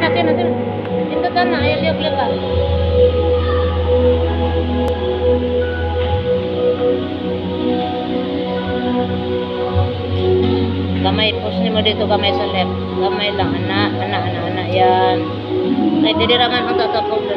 Nanti, nanti. Kamay, kan push ni mo dito kamay sa left. Kamay lang, anak, anak, anak, anak. Yan. Ay, didiraman ang tatakog na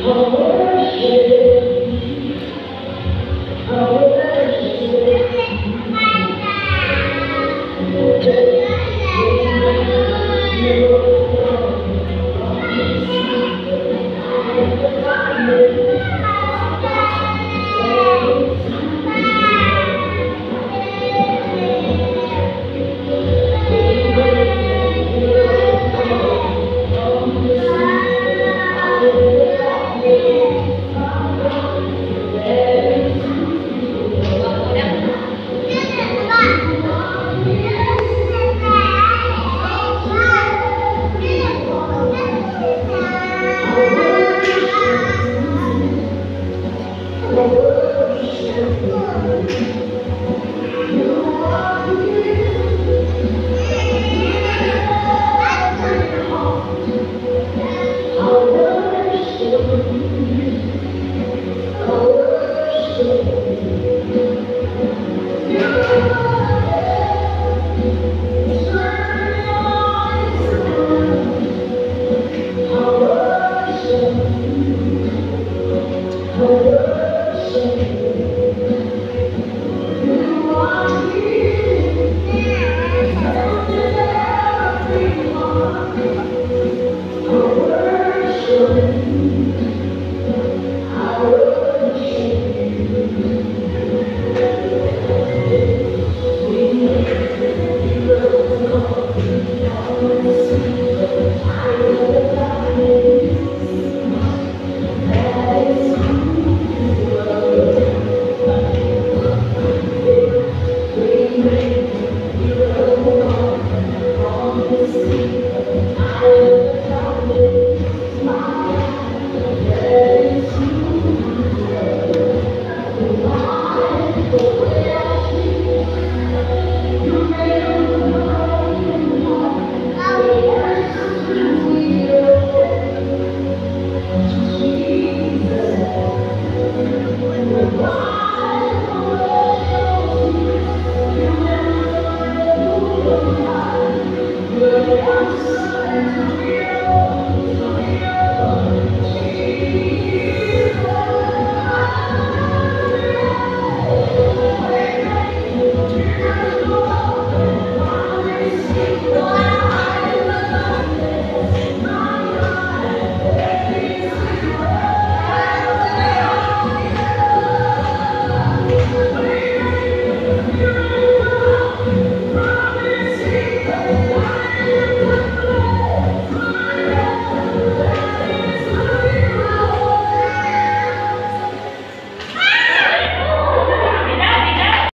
Oh